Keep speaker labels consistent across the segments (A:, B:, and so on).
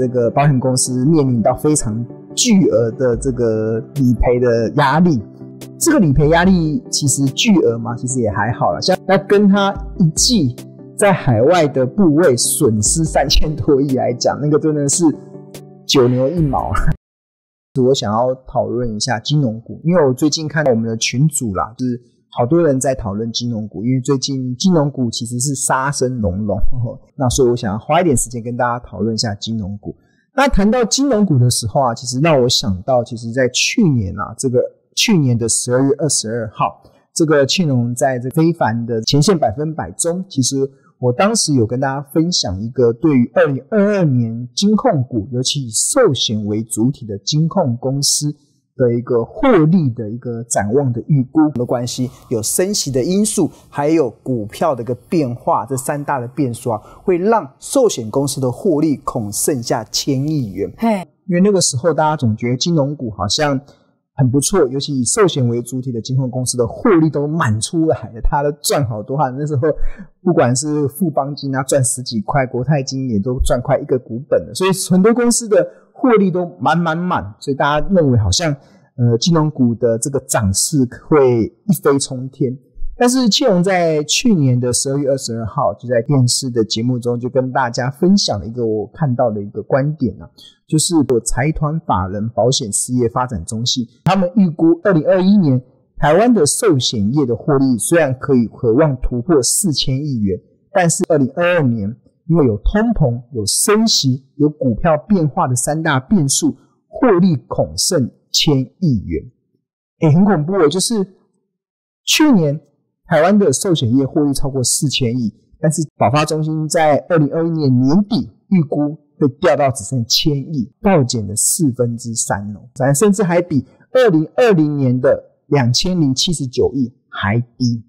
A: 这个保险公司面临到非常巨额的这个理赔的压力。这个理赔压力其实巨额嘛，其实也还好了。像那跟他一季在海外的部位损失三千多亿来讲，那个真的是九牛一毛。我想要讨论一下金融股，因为我最近看到我们的群主啦，就是好多人在讨论金融股，因为最近金融股其实是杀声隆隆。那所以我想要花一点时间跟大家讨论一下金融股。那谈到金融股的时候啊，其实让我想到，其实在去年啊，这个。去年的十二月二十二号，这个庆隆在这非凡的前线百分百中，其实我当时有跟大家分享一个对于二零二二年金控股，尤其以寿险为主体的金控公司的一个获利的一个展望的预估的关系，有升息的因素，还有股票的一个变化，这三大的变数啊，会让寿险公司的获利恐剩下千亿元。嘿，因为那个时候大家总觉得金融股好像。很不错，尤其以寿险为主体的金控公司的获利都满出来了，它都赚好多哈。那时候不管是富邦金啊赚十几块，国泰金也都赚快一个股本了，所以很多公司的获利都满满满，所以大家认为好像呃金融股的这个涨势会一飞冲天。但是庆荣在去年的十二月二十二号，就在电视的节目中，就跟大家分享了一个我看到的一个观点啊，就是我财团法人保险事业发展中心，他们预估二零二一年台湾的寿险业的获利虽然可以渴望突破四千亿元，但是二零二二年因为有通膨、有升息、有股票变化的三大变数，获利恐剩千亿元。哎，很恐怖哦，就是去年。台湾的寿险业获利超过四千亿，但是保发中心在二零二一年年底预估会掉到只剩千亿，暴减了四分之三哦，咱甚至还比二零二零年的两千零七十九亿还低。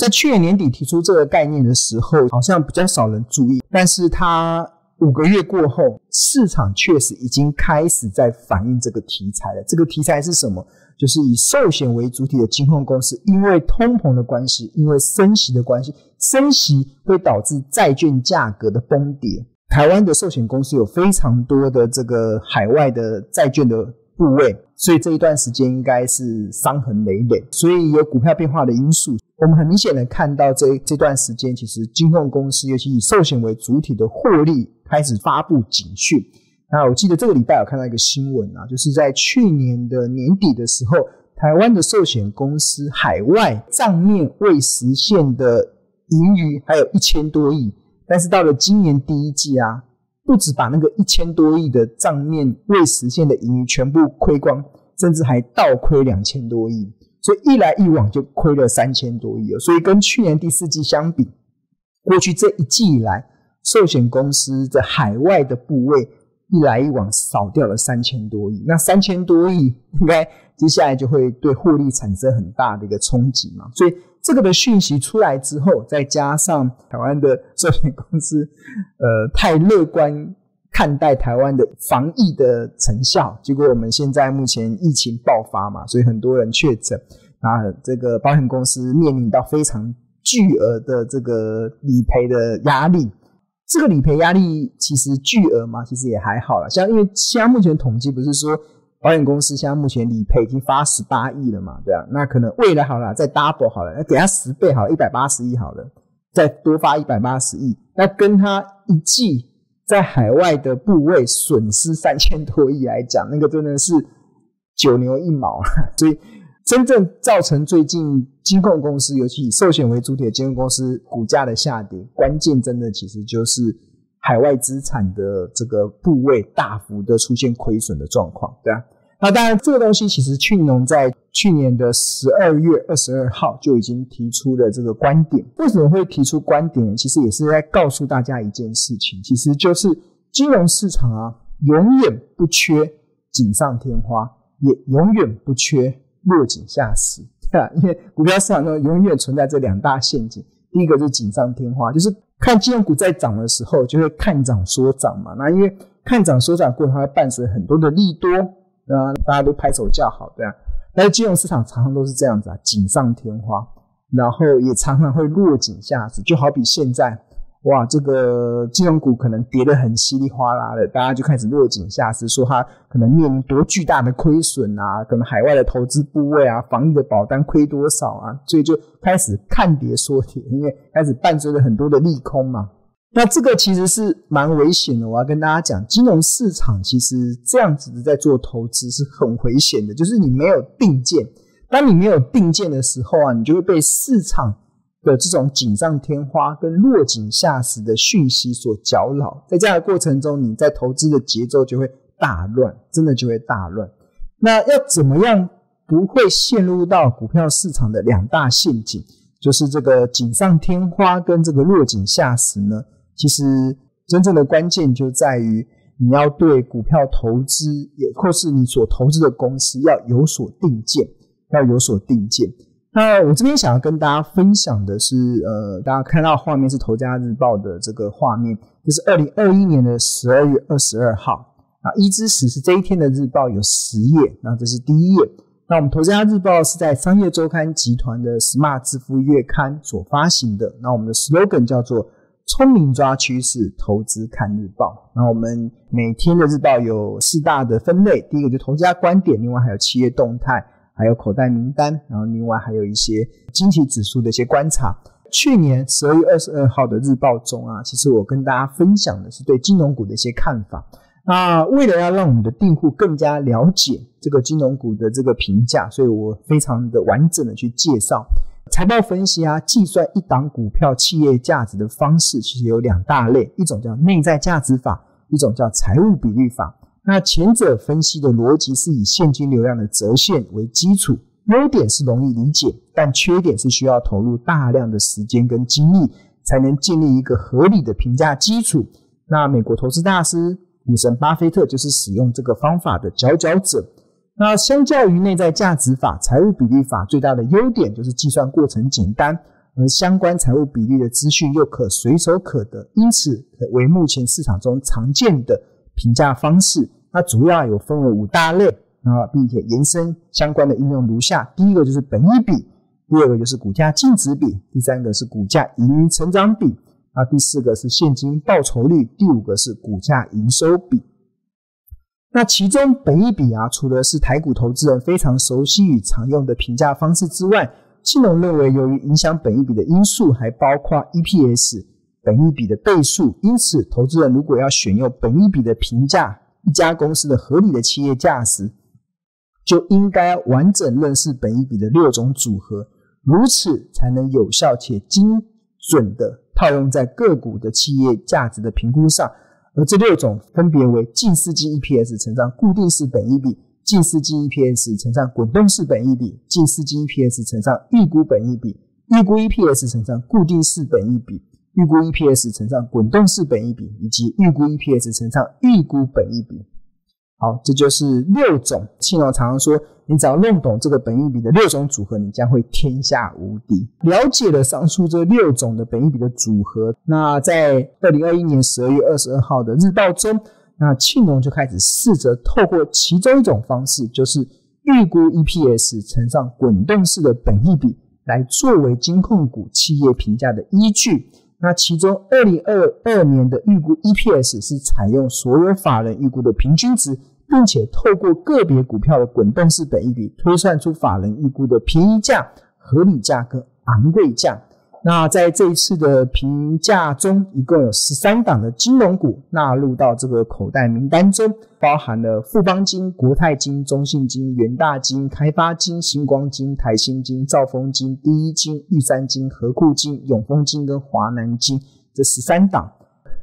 A: 在去年年底提出这个概念的时候，好像比较少人注意，但是它五个月过后，市场确实已经开始在反映这个题材了。这个题材是什么？就是以寿险为主体的金控公司，因为通膨的关系，因为升息的关系，升息会导致债券价格的崩跌。台湾的寿险公司有非常多的这个海外的债券的部位，所以这一段时间应该是伤痕累累。所以有股票变化的因素，我们很明显的看到这这段时间，其实金控公司，尤其以寿险为主体的获利开始发布警讯。那我记得这个礼拜有看到一个新闻啊，就是在去年的年底的时候，台湾的寿险公司海外账面未实现的盈余还有一千多亿，但是到了今年第一季啊，不止把那个一千多亿的账面未实现的盈余全部亏光，甚至还倒亏两千多亿，所以一来一往就亏了三千多亿了。所以跟去年第四季相比，过去这一季以来，寿险公司在海外的部位。一来一往少掉了三千多亿，那三千多亿应该接下来就会对获利产生很大的一个冲击嘛？所以这个的讯息出来之后，再加上台湾的寿险公司，呃，太乐观看待台湾的防疫的成效，结果我们现在目前疫情爆发嘛，所以很多人确诊，啊，这个保险公司面临到非常巨额的这个理赔的压力。这个理赔压力其实巨额嘛，其实也还好了。像因为现在目前统计不是说保险公司现在目前理赔已经发十八亿了嘛，对啊，那可能未来好了再 double 好了，那给他十倍好了，一百八十亿好了，再多发一百八十亿，那跟他一季在海外的部位损失三千多亿来讲，那个真的是九牛一毛所以。真正造成最近金控公司，尤其以寿险为主体的金控公司股价的下跌，关键真的其实就是海外资产的这个部位大幅的出现亏损的状况，对啊。那当然，这个东西其实庆农在去年的十二月二十二号就已经提出了这个观点。为什么会提出观点？其实也是在告诉大家一件事情，其实就是金融市场啊，永远不缺锦上添花，也永远不缺。落井下石，对吧？因为股票市场中永远存在这两大陷阱。第一个是锦上添花，就是看金融股在涨的时候，就会看涨说涨嘛。那因为看涨说涨过程，它会伴随很多的利多，啊，大家都拍手叫好，对啊。但是金融市场常常都是这样子啊，锦上添花，然后也常常会落井下石。就好比现在，哇，这个金融股可能跌得很稀里哗啦的，大家就开始落井下石，说它可能面临多巨大的亏损啊，可能海外的投资部位啊，防疫的保单亏多少啊，所以就开始看跌说跌，因为开始伴随着很多的利空嘛。那这个其实是蛮危险的，我要跟大家讲，金融市场其实这样子的在做投资是很危险的，就是你没有定见，当你没有定见的时候啊，你就会被市场。的这种锦上添花跟落井下石的讯息所搅扰，在这样的过程中，你在投资的节奏就会大乱，真的就会大乱。那要怎么样不会陷入到股票市场的两大陷阱，就是这个锦上添花跟这个落井下石呢？其实真正的关键就在于你要对股票投资，也或是你所投资的公司要有所定见，要有所定见。那我这边想要跟大家分享的是，呃，大家看到画面是《头家日报》的这个画面，就是二零二一年的十二月二十二号啊，一至十是这一天的日报有十页，那这是第一页。那我们《头家日报》是在商业周刊集团的 Smart 支付月刊所发行的。那我们的 slogan 叫做“聪明抓趋势，投资看日报”。那我们每天的日报有四大的分类，第一个就投资家观点，另外还有企业动态。还有口袋名单，然后另外还有一些经济指数的一些观察。去年十二月二十二号的日报中啊，其实我跟大家分享的是对金融股的一些看法。那为了要让我们的订户更加了解这个金融股的这个评价，所以我非常的完整的去介绍财报分析啊，计算一档股票企业价值的方式，其实有两大类，一种叫内在价值法，一种叫财务比率法。那前者分析的逻辑是以现金流量的折现为基础，优点是容易理解，但缺点是需要投入大量的时间跟精力才能建立一个合理的评价基础。那美国投资大师股神巴菲特就是使用这个方法的佼佼者。那相较于内在价值法、财务比例法，最大的优点就是计算过程简单，而相关财务比例的资讯又可随手可得，因此为目前市场中常见的。评价方式，它主要有分为五大类啊，并且延伸相关的应用如下：第一个就是本益比，第二个就是股价净值比，第三个是股价盈余成长比，啊，第四个是现金报酬率，第五个是股价营收比。那其中本益比啊，除了是台股投资人非常熟悉与常用的评价方式之外，庆隆认为，由于影响本益比的因素还包括 EPS。本益比的倍数，因此投资人如果要选用本益比的评价一家公司的合理的企业价值，就应该完整认识本益比的六种组合，如此才能有效且精准的套用在个股的企业价值的评估上。而这六种分别为近似季 EPS 乘上固定式本益比、近似季 EPS 乘上滚动式本益比、近似季 EPS 乘上预估本益比、预估 EPS 乘上固定式本益比。预估 EPS 乘上滚动式本益比，以及预估 EPS 乘上预估本益比。好，这就是六种。庆隆常常说，你只要弄懂这个本益比的六种组合，你将会天下无敌。了解了上述这六种的本益比的组合，那在二零二一年十二月二十二号的日报中，那庆隆就开始试着透过其中一种方式，就是预估 EPS 乘上滚动式的本益比，来作为金控股企业评价的依据。那其中，二零二二年的预估 EPS 是采用所有法人预估的平均值，并且透过个别股票的滚动式本一笔推算出法人预估的便宜价、合理价格昂贵价。那在这一次的评价中，一共有十三档的金融股纳入到这个口袋名单中，包含了富邦金、国泰金、中信金、元大金、开发金、星光金、台新金、兆丰金、第一金、玉山金、和库金、永丰金跟华南金这十三档。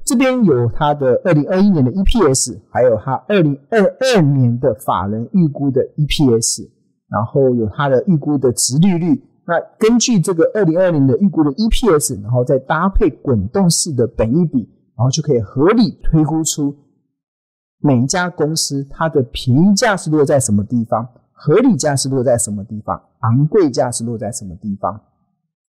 A: 这边有它的二零二一年的 EPS，还有它二零二二年的法人预估的 EPS，然后有它的预估的值利率。那根据这个二零二零的预估的 EPS，然后再搭配滚动式的本益比，然后就可以合理推估出每一家公司它的便宜价是落在什么地方，合理价是落在什么地方，昂贵价是落在什么地方。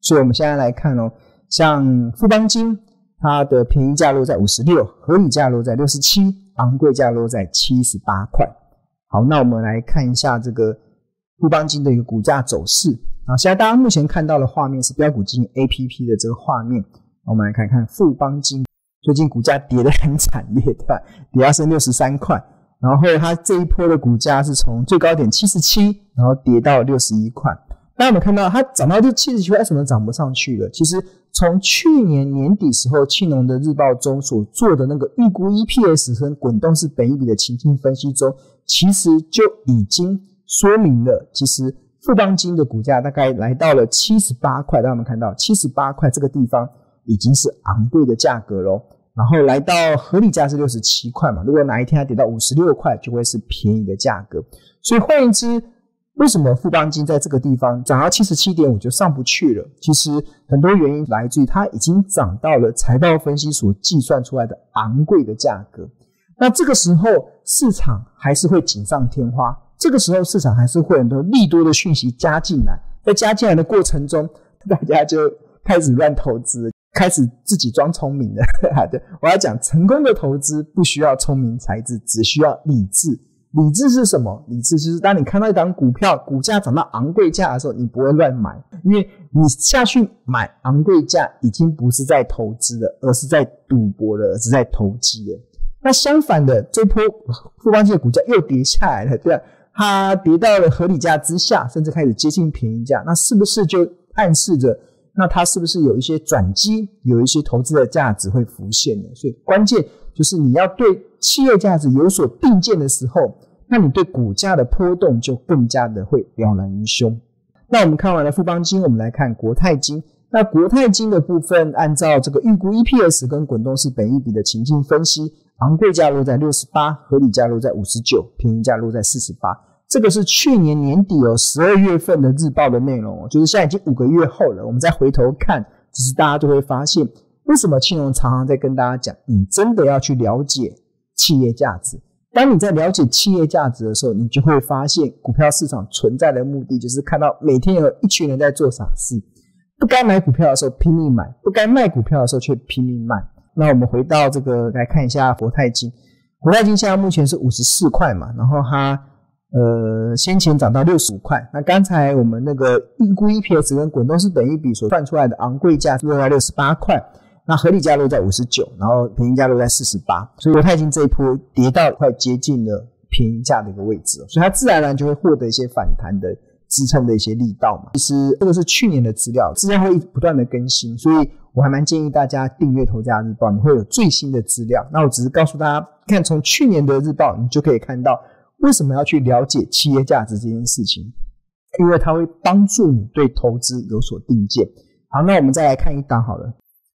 A: 所以我们现在来看哦，像富邦金，它的便宜价落在五十六，合理价落在六十七，昂贵价落在七十八块。好，那我们来看一下这个富邦金的一个股价走势。啊，现在大家目前看到的画面是标股金 A P P 的这个画面。我们来看看富邦金，最近股价跌得很惨烈，对吧？跌到剩六十三块，然后它这一波的股价是从最高点七十七，然后跌到六十一块。那我们看到它涨到这七十七块，为什么涨不上去了？其实从去年年底时候，庆农的日报中所做的那个预估 EPS 跟滚动式本益比的情境分析中，其实就已经说明了，其实。富邦金的股价大概来到了七十八块，大家有看到七十八块这个地方已经是昂贵的价格喽。然后来到合理价是六十七块嘛，如果哪一天它跌到五十六块，就会是便宜的价格。所以换言之，为什么富邦金在这个地方涨到七十七点五就上不去了？其实很多原因来自于它已经涨到了财报分析所计算出来的昂贵的价格。那这个时候市场还是会锦上添花。这个时候市场还是会很多利多的讯息加进来，在加进来的过程中，大家就开始乱投资，开始自己装聪明 的。对，我要讲成功的投资不需要聪明才智，只需要理智。理智是什么？理智就是当你看到一档股票股价涨到昂贵价的时候，你不会乱买，因为你下去买昂贵价已经不是在投资了，而是在赌博了，而是在投机了。那相反的，这波富邦金的股价又跌下来了，对吧？它跌到了合理价之下，甚至开始接近便宜价，那是不是就暗示着，那它是不是有一些转机，有一些投资的价值会浮现呢？所以关键就是你要对企业价值有所定见的时候，那你对股价的波动就更加的会了然于胸。那我们看完了富邦金，我们来看国泰金。那国泰金的部分，按照这个预估 EPS 跟滚动式本益比的情境分析。昂贵价落在六十八，合理价落在五十九，便宜价落在四十八。这个是去年年底哦，十二月份的日报的内容哦，就是现在已经五个月后了。我们再回头看，只是大家就会发现，为什么庆荣常常在跟大家讲，你真的要去了解企业价值。当你在了解企业价值的时候，你就会发现，股票市场存在的目的就是看到每天有一群人在做傻事，不该买股票的时候拼命买，不该卖股票的时候却拼命卖。那我们回到这个来看一下国泰金，国泰金现在目前是五十四块嘛，然后它呃先前涨到六十五块。那刚才我们那个预估 EPS 跟滚动式本益比所算出来的昂贵价落在六十八块，那合理价落在五十九，然后平均价落在四十八，所以国泰金这一波跌到快接近了便宜价的一个位置，所以它自然而然就会获得一些反弹的支撑的一些力道嘛。其实这个是去年的资料，资料会不断的更新，所以。我还蛮建议大家订阅《投家日报》，你会有最新的资料。那我只是告诉大家，看从去年的日报，你就可以看到为什么要去了解企业价值这件事情，因为它会帮助你对投资有所定见。好，那我们再来看一档好了，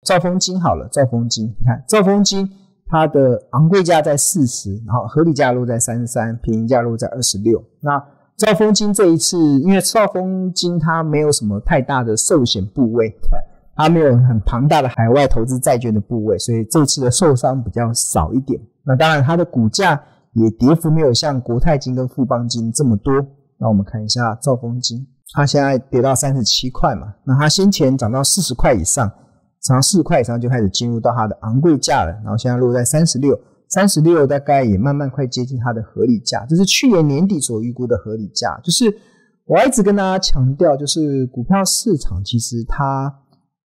A: 兆丰金好了，兆丰金，你看兆丰金它的昂贵价在四十，然后合理价落在三十三，便宜价落在二十六。那兆丰金这一次，因为兆丰金它没有什么太大的寿险部位。它没有很庞大的海外投资债券的部位，所以这次的受伤比较少一点。那当然，它的股价也跌幅没有像国泰金跟富邦金这么多。那我们看一下兆丰金，它现在跌到三十七块嘛，那它先前涨到四十块以上，涨四块以上就开始进入到它的昂贵价了，然后现在落在三十六，三十六大概也慢慢快接近它的合理价，这是去年年底所预估的合理价。就是我一直跟大家强调，就是股票市场其实它。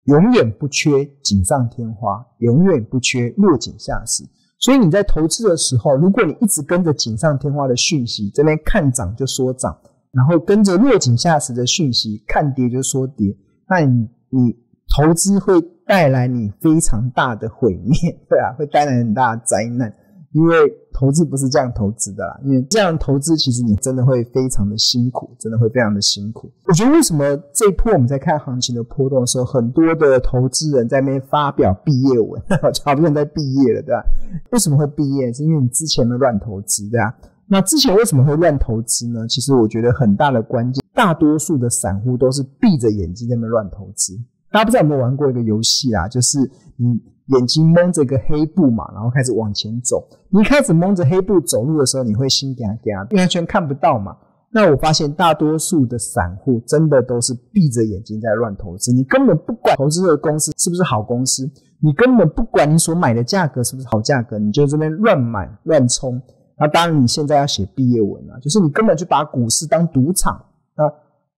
A: 永远不缺锦上添花，永远不缺落井下石。所以你在投资的时候，如果你一直跟着锦上添花的讯息这边看涨就说涨，然后跟着落井下石的讯息看跌就说跌，那你你投资会带来你非常大的毁灭，对啊，会带来很大的灾难。因为投资不是这样投资的啦，因为这样投资其实你真的会非常的辛苦，真的会非常的辛苦。我觉得为什么这一波我们在看行情的波动的时候，很多的投资人在那边发表毕业文，好多人在毕业了，对吧？为什么会毕业？是因为你之前的乱投资，对吧？那之前为什么会乱投资呢？其实我觉得很大的关键，大多数的散户都是闭着眼睛在那边乱投资。大家不知道有没有玩过一个游戏啊？就是你。眼睛蒙着一个黑布嘛，然后开始往前走。你一开始蒙着黑布走路的时候，你会心嗲嗲，因为全看不到嘛。那我发现大多数的散户真的都是闭着眼睛在乱投资，你根本不管投资的公司是不是好公司，你根本不管你所买的价格是不是好价格，你就这边乱买乱冲。那当然你现在要写毕业文啊，就是你根本就把股市当赌场。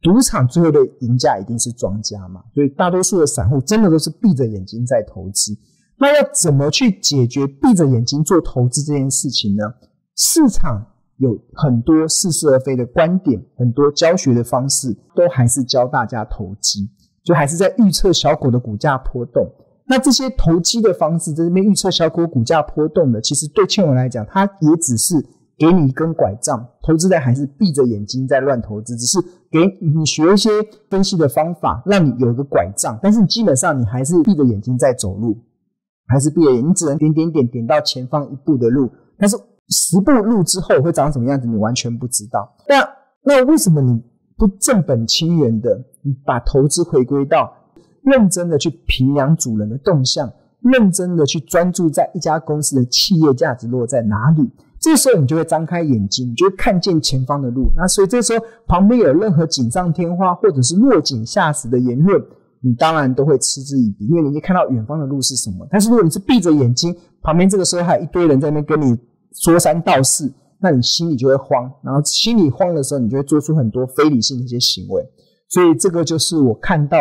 A: 赌场最后的赢家一定是庄家嘛，所以大多数的散户真的都是闭着眼睛在投资。那要怎么去解决闭着眼睛做投资这件事情呢？市场有很多似是而非的观点，很多教学的方式都还是教大家投机，就还是在预测小股的股价波动。那这些投机的方式，在这边预测小股股价波动的，其实对庆文来讲，它也只是给你一根拐杖，投资人还是闭着眼睛在乱投资，只是给你学一些分析的方法，让你有一个拐杖，但是基本上你还是闭着眼睛在走路。还是闭着眼，你只能点点点点到前方一步的路，但是十步路之后会长什么样子，你完全不知道。那那为什么你不正本清源的，你把投资回归到认真的去评量主人的动向，认真的去专注在一家公司的企业价值落在哪里？这时候你就会张开眼睛，你就会看见前方的路。那所以这时候旁边有任何锦上添花或者是落井下石的言论。你当然都会嗤之以鼻，因为你看到远方的路是什么。但是如果你是闭着眼睛，旁边这个时候还有一堆人在那跟你说三道四，那你心里就会慌。然后心里慌的时候，你就会做出很多非理性的一些行为。所以这个就是我看到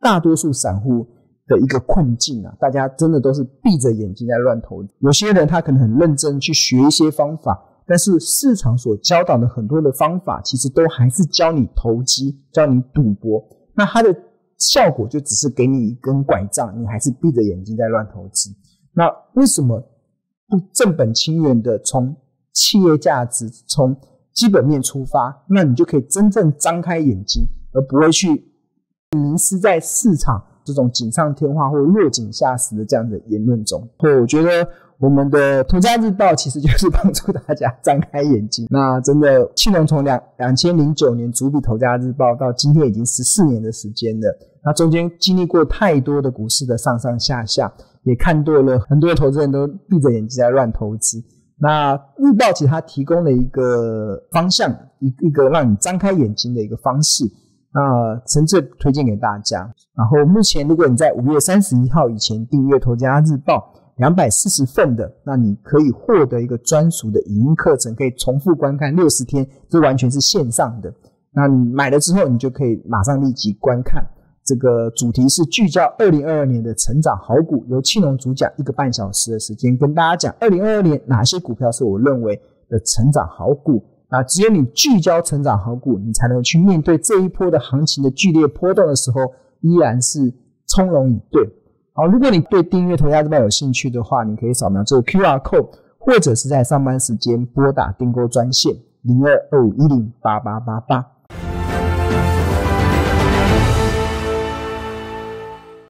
A: 大多数散户的一个困境啊！大家真的都是闭着眼睛在乱投。有些人他可能很认真去学一些方法，但是市场所教导的很多的方法，其实都还是教你投机，教你赌博。那它的。效果就只是给你一根拐杖，你还是闭着眼睛在乱投资。那为什么不正本清源的从企业价值、从基本面出发？那你就可以真正张开眼睛，而不会去迷失在市场这种锦上添花或落井下石的这样的言论中。所以我觉得。我们的《投家日报》其实就是帮助大家张开眼睛。那真的，庆隆从两两千零九年主笔《投家日报》到今天已经十四年的时间了。那中间经历过太多的股市的上上下下，也看多了很多投资人都闭着眼睛在乱投资。那日报其实它提供了一个方向，一一个让你张开眼睛的一个方式。那诚挚推荐给大家。然后目前，如果你在五月三十一号以前订阅《投家日报》。两百四十份的，那你可以获得一个专属的语音课程，可以重复观看六十天，这完全是线上的。那你买了之后，你就可以马上立即观看。这个主题是聚焦二零二二年的成长好股，由庆隆主讲一个半小时的时间，跟大家讲二零二二年哪些股票是我认为的成长好股。啊只有你聚焦成长好股，你才能去面对这一波的行情的剧烈波动的时候，依然是从容以对。好，如果你对订阅《投家这边》有兴趣的话，你可以扫描这个 Q R code，或者是在上班时间拨打订购专线零二二五一零八八八八。